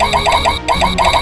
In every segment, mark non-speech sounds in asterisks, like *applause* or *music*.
Thank *laughs* you.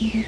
you.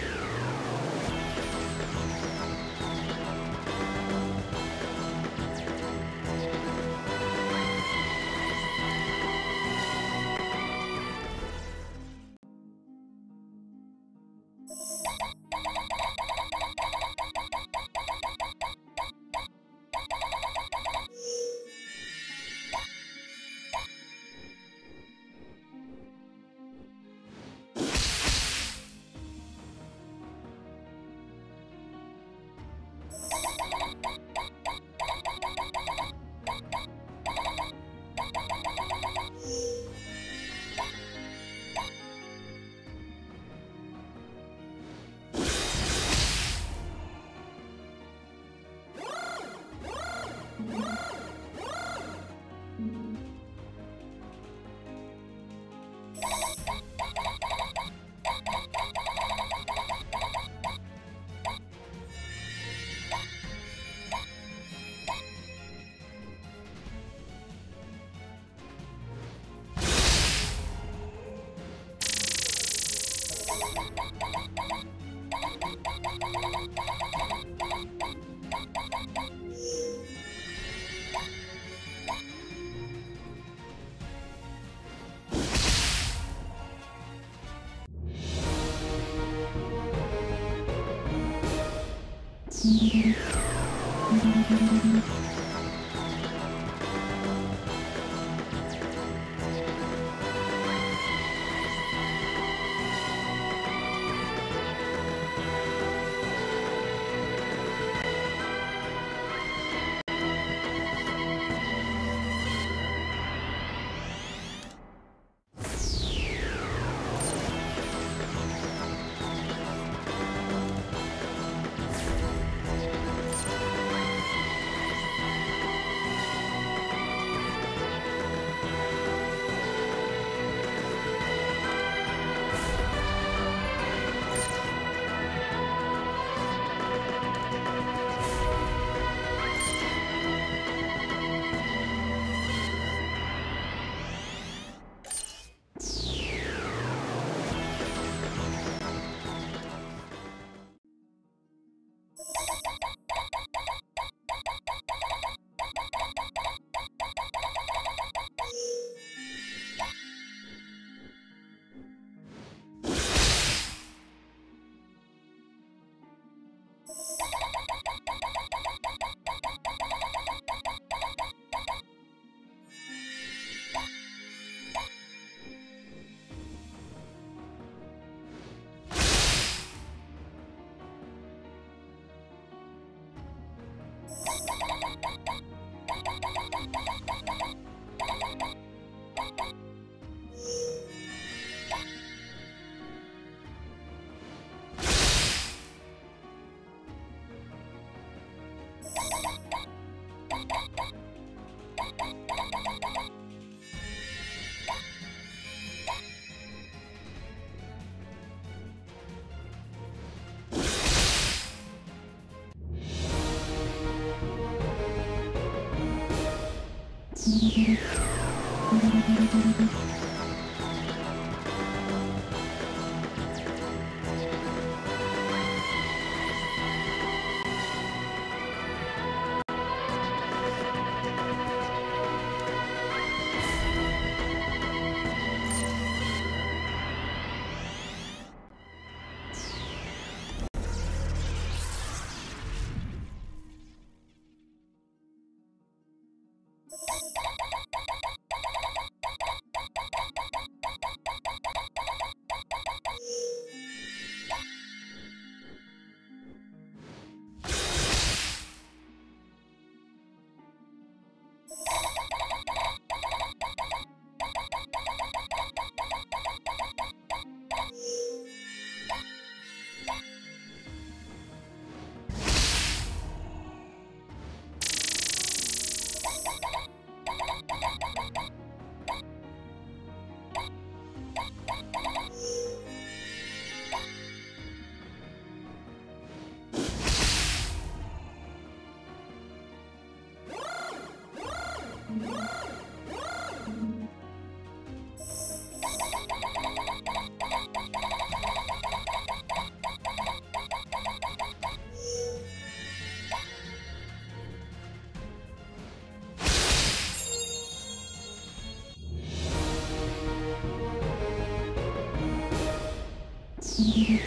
Yeah.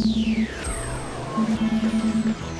Thank you.